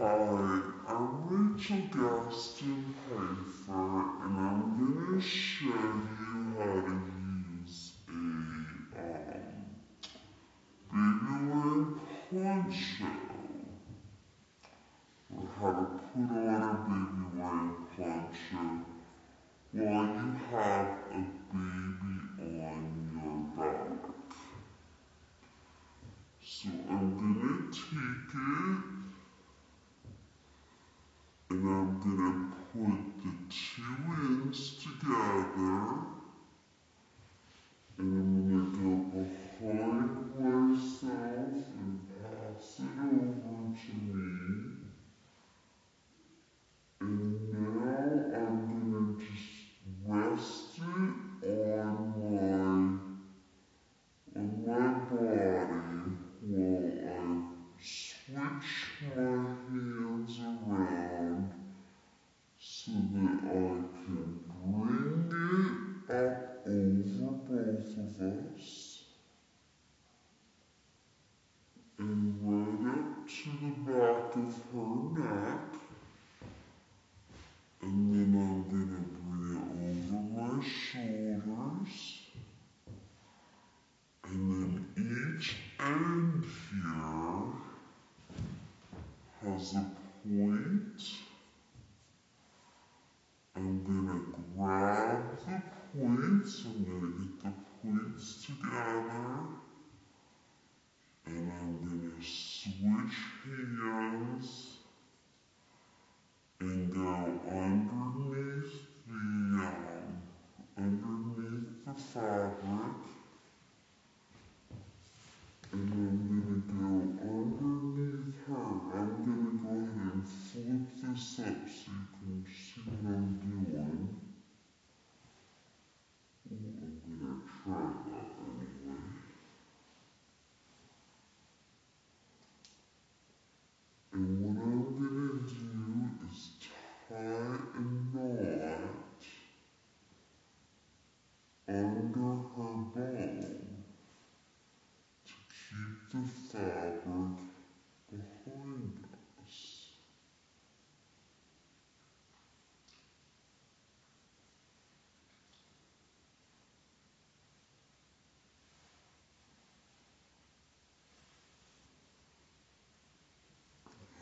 Hi, I'm Rachel Gaston Pifer, and I'm going to show you how to use a um, baby wearing poncho, or how to put on a baby wearing poncho while you have a baby on your back. So I'm going to take it ends together up over both of us and right up to the back of her neck. And then I'm going to bring it over my shoulders. And then each end here has a point. I'm going to grab the points. I'm going to get the points together. And I'm going to switch and go underneath the um, underneath the fabric and I'm to go underneath her. I'm to go ahead and flip this up so you can see what I'm doing. I'm going to try that anyway. And what I'm going to do is tie a knot under her bone to keep the fabric behind us.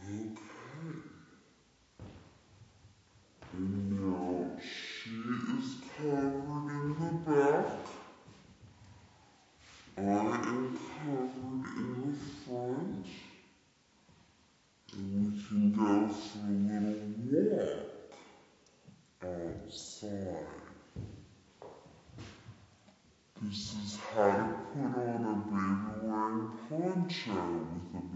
Okay. And now she is covered in the back. I am covered in the front. And we can go for a little walk outside. This is how to put on a baby wearing poncho with a